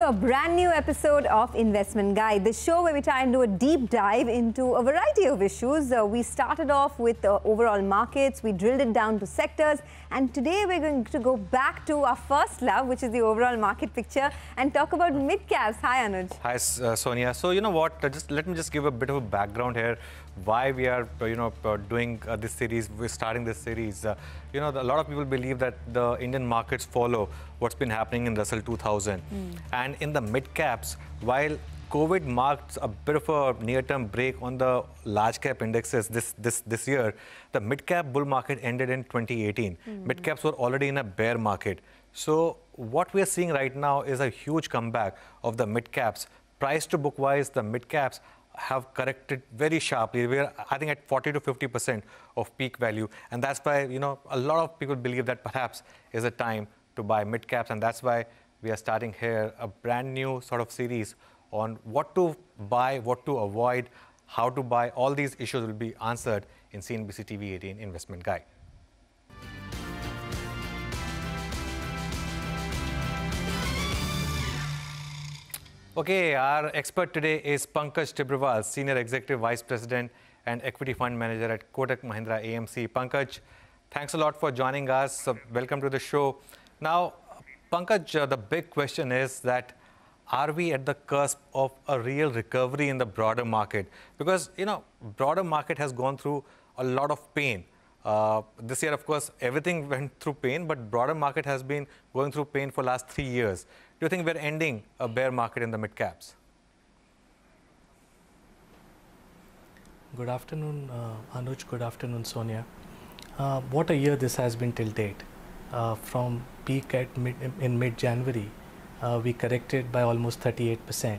A brand new episode of Investment Guide, the show where we try and do a deep dive into a variety of issues. Uh, we started off with the overall markets, we drilled it down to sectors, and today we're going to go back to our first love, which is the overall market picture, and talk about mid caps. Hi, Anuj. Hi, uh, Sonia. So you know what? Uh, just let me just give a bit of a background here. Why we are, uh, you know, uh, doing uh, this series? We're starting this series. you know, a lot of people believe that the Indian markets follow what's been happening in Russell 2000, mm. and in the mid caps, while COVID marked a bit of a near-term break on the large cap indexes this this this year. The mid-cap bull market ended in 2018. Mm. Mid-caps were already in a bear market. So what we are seeing right now is a huge comeback of the mid-caps. Price to book wise, the mid-caps have corrected very sharply. We're, I think, at 40 to 50 percent of peak value, and that's why you know a lot of people believe that perhaps is a time to buy mid caps, and that's why we are starting here a brand new sort of series on what to buy, what to avoid, how to buy. All these issues will be answered in CNBC TV 18 Investment Guide. Okay, our expert today is Pankaj Tibrewal, Senior Executive Vice President and Equity Fund Manager at Kotak Mahindra AMC. Pankaj, thanks a lot for joining us. Welcome to the show. Now, Pankaj, uh, the big question is that are we at the cusp of a real recovery in the broader market? Because, you know, broader market has gone through a lot of pain. Uh, this year, of course, everything went through pain, but broader market has been going through pain for last three years. Do you think we're ending a bear market in the mid caps? Good afternoon, uh, Anuj. Good afternoon, Sonia. Uh, what a year this has been till date. Uh, from peak at mid, in mid-January, uh, we corrected by almost 38%,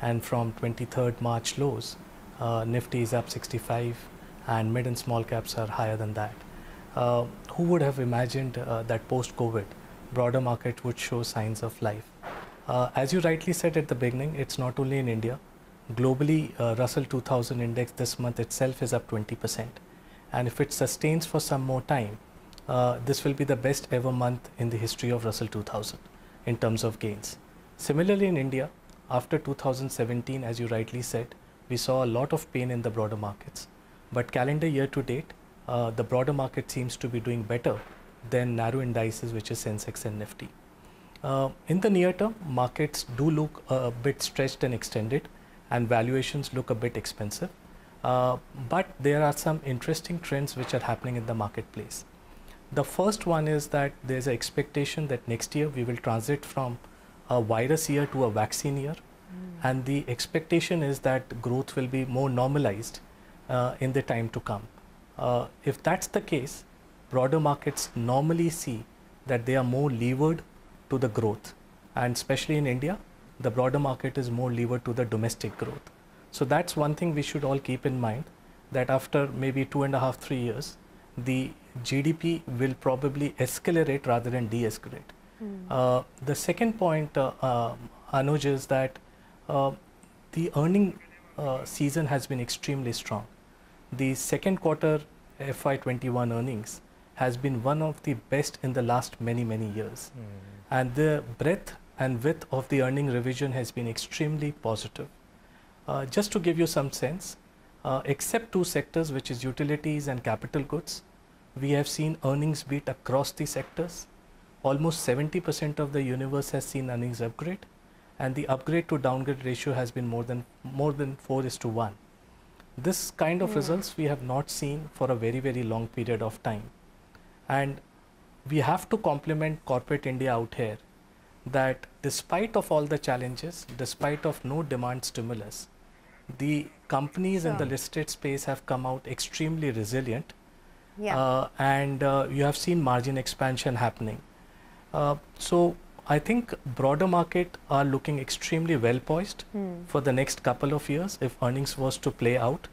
and from 23rd March lows, uh, Nifty is up 65, and mid and small caps are higher than that. Uh, who would have imagined that post-COVID? broader market would show signs of life. Uh, as you rightly said at the beginning, it's not only in India. Globally, uh, Russell 2000 index this month itself is up 20%. And if it sustains for some more time, uh, this will be the best ever month in the history of Russell 2000 in terms of gains. Similarly, in India, after 2017, as you rightly said, we saw a lot of pain in the broader markets. But calendar year to date, uh, the broader market seems to be doing better than narrow indices, which is Sensex and Nifty. Uh, in the near term, markets do look a bit stretched and extended, and valuations look a bit expensive. Uh, but there are some interesting trends which are happening in the marketplace. The first one is that there's an expectation that next year we will transit from a virus year to a vaccine year. Mm. And the expectation is that growth will be more normalized uh, in the time to come. Uh, if that's the case, broader markets normally see that they are more levered to the growth. And especially in India, the broader market is more levered to the domestic growth. So that's one thing we should all keep in mind that after maybe two and a half, three years, the GDP will probably escalate rather than de-escalate. Mm. Uh, the second point, uh, uh, Anuj, is that uh, the earning uh, season has been extremely strong. The second quarter FY21 earnings has been one of the best in the last many, many years. Mm. And the breadth and width of the earning revision has been extremely positive. Uh, just to give you some sense, uh, except two sectors, which is utilities and capital goods, we have seen earnings beat across the sectors. Almost 70% of the universe has seen earnings upgrade, and the upgrade to downgrade ratio has been more than more than four is to one. This kind of yeah. results we have not seen for a very very long period of time. And we have to compliment corporate India out here that despite of all the challenges, despite of no demand stimulus, the companies sure. in the listed space have come out extremely resilient. Yeah. Uh, and uh, you have seen margin expansion happening. Uh, so I think broader market are looking extremely well poised hmm. for the next couple of years if earnings was to play out.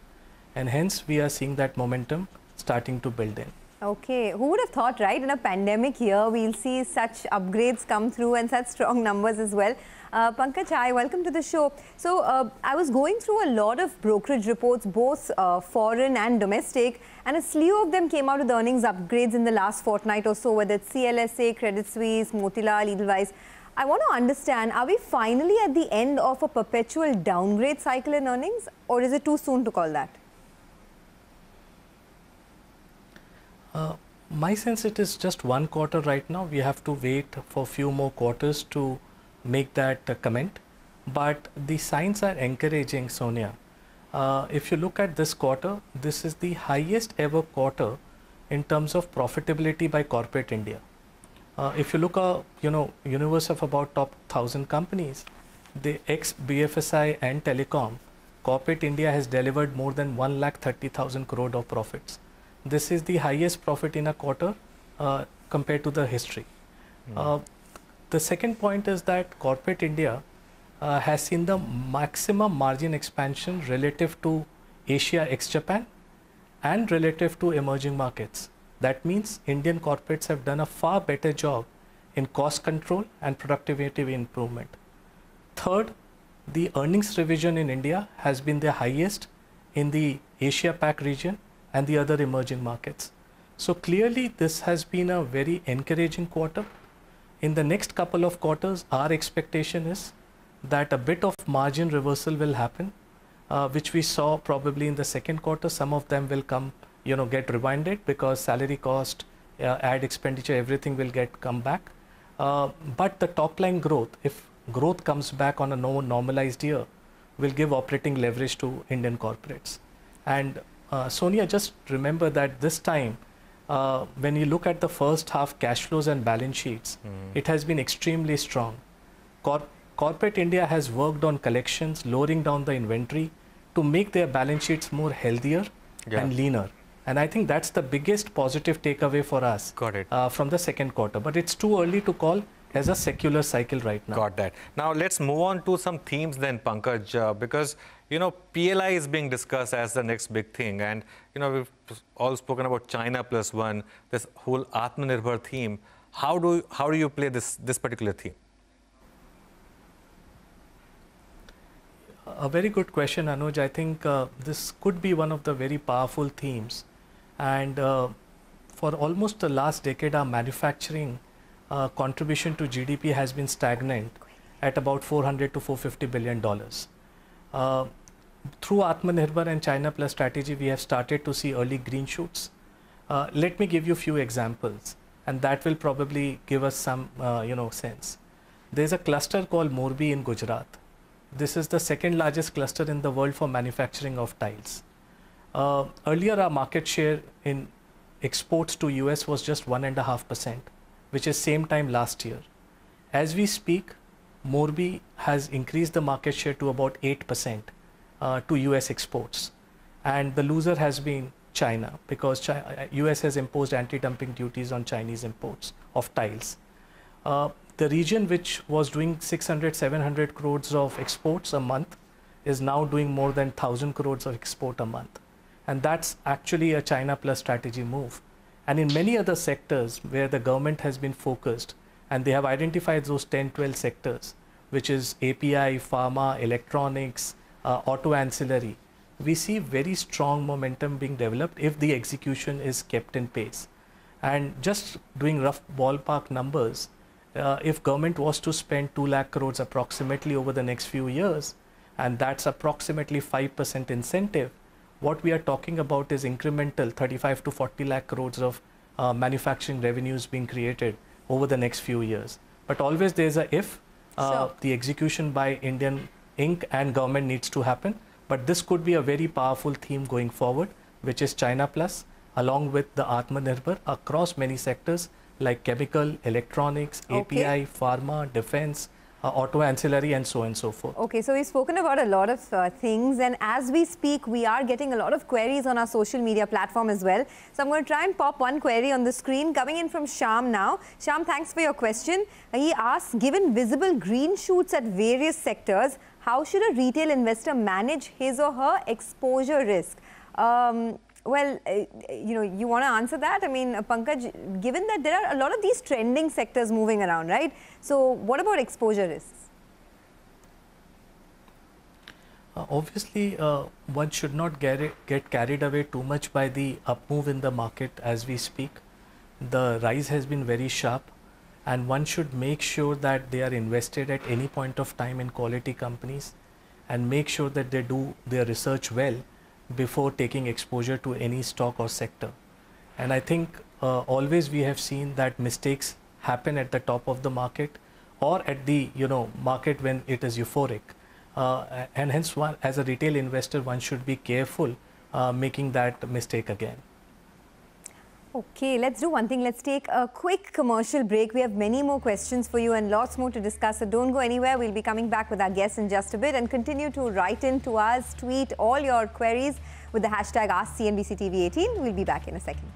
And hence we are seeing that momentum starting to build in. Okay, who would have thought, right, in a pandemic year, we'll see such upgrades come through and such strong numbers as well. Uh, Pankaj, hi, welcome to the show. So, uh, I was going through a lot of brokerage reports, both uh, foreign and domestic, and a slew of them came out with earnings upgrades in the last fortnight or so, whether it's CLSA, Credit Suisse, Motilal, Edelweiss. I want to understand, are we finally at the end of a perpetual downgrade cycle in earnings or is it too soon to call that? Uh, my sense it is just one quarter right now. We have to wait for a few more quarters to make that uh, comment. But the signs are encouraging, Sonia. Uh, if you look at this quarter, this is the highest ever quarter in terms of profitability by corporate India. Uh, if you look at you know universe of about top thousand companies, the ex BFSI and telecom, corporate India has delivered more than one lakh thirty thousand crore of profits. This is the highest profit in a quarter uh, compared to the history. Mm. the second point is that corporate India uh, has seen the maximum margin expansion relative to Asia ex Japan and relative to emerging markets. That means Indian corporates have done a far better job in cost control and productivity improvement. Third, the earnings revision in India has been the highest in the Asia Pac region and the other emerging markets. So clearly this has been a very encouraging quarter. In the next couple of quarters, our expectation is that a bit of margin reversal will happen, uh, which we saw probably in the second quarter. Some of them will come, you know, get rewinded because salary cost, uh, ad expenditure, everything will get come back. Uh, but the top line growth, if growth comes back on a no normalized year, will give operating leverage to Indian corporates. And uh, Sonia, just remember that this time, uh, when you look at the first half cash flows and balance sheets, mm. it has been extremely strong. Corp corporate India has worked on collections, lowering down the inventory to make their balance sheets more healthier yeah. and leaner. And I think that's the biggest positive takeaway for us Got it. Uh, from the second quarter. But it's too early to call as a secular cycle right now. Got that. Now let's move on to some themes then, Pankaj, uh, because you know PLI is being discussed as the next big thing, and you know we've all spoken about China plus one, this whole Atmanirbhar theme. How do how do you play this this particular theme? A very good question, Anuj. I think uh, this could be one of the very powerful themes. And uh, for almost the last decade, our manufacturing uh, contribution to GDP has been stagnant at about 400 to 450 billion dollars. Uh, through Atmanirbhar and China Plus strategy, we have started to see early green shoots. Uh, let me give you a few examples, and that will probably give us some, uh, you know, sense. There's a cluster called Morbi in Gujarat this is the second largest cluster in the world for manufacturing of tiles. Uh, earlier, our market share in exports to US was just 1.5%, which is same time last year. As we speak, Morbi has increased the market share to about 8% uh, to US exports. And the loser has been China because China, US has imposed anti-dumping duties on Chinese imports of tiles. Uh, the region which was doing 600, 700 crores of exports a month is now doing more than 1000 crores of export a month. And that's actually a China plus strategy move. And in many other sectors where the government has been focused and they have identified those 10, 12 sectors, which is API, pharma, electronics, uh, auto ancillary, we see very strong momentum being developed if the execution is kept in pace. And just doing rough ballpark numbers, uh, if government was to spend 2 lakh crores approximately over the next few years, and that's approximately 5% incentive, what we are talking about is incremental 35 to 40 lakh crores of uh, manufacturing revenues being created over the next few years. But always there's a if, uh, sure. the execution by Indian Inc. and government needs to happen. But this could be a very powerful theme going forward, which is China Plus, along with the Atmanirbhar across many sectors like chemical, electronics, okay. API, pharma, defense, uh, auto ancillary and so on and so forth. Okay, so we've spoken about a lot of uh, things and as we speak, we are getting a lot of queries on our social media platform as well. So I'm going to try and pop one query on the screen coming in from Sham now. Sham, thanks for your question. He asks, given visible green shoots at various sectors, how should a retail investor manage his or her exposure risk? Um, well, uh, you know, you want to answer that? I mean, uh, Pankaj, given that there are a lot of these trending sectors moving around, right? So, what about exposure risks? Uh, obviously, uh, one should not get, get carried away too much by the up move in the market as we speak. The rise has been very sharp. and one should make sure that they are invested at any point of time in quality companies and make sure that they do their research well before taking exposure to any stock or sector. And I think uh, always we have seen that mistakes happen at the top of the market or at the you know market when it is euphoric. Uh, and hence one, as a retail investor one should be careful uh, making that mistake again. Okay, let's do one thing. Let's take a quick commercial break. We have many more questions for you and lots more to discuss. So don't go anywhere. We'll be coming back with our guests in just a bit and continue to write in to us, tweet all your queries with the hashtag AskCNBCTV18. We'll be back in a second.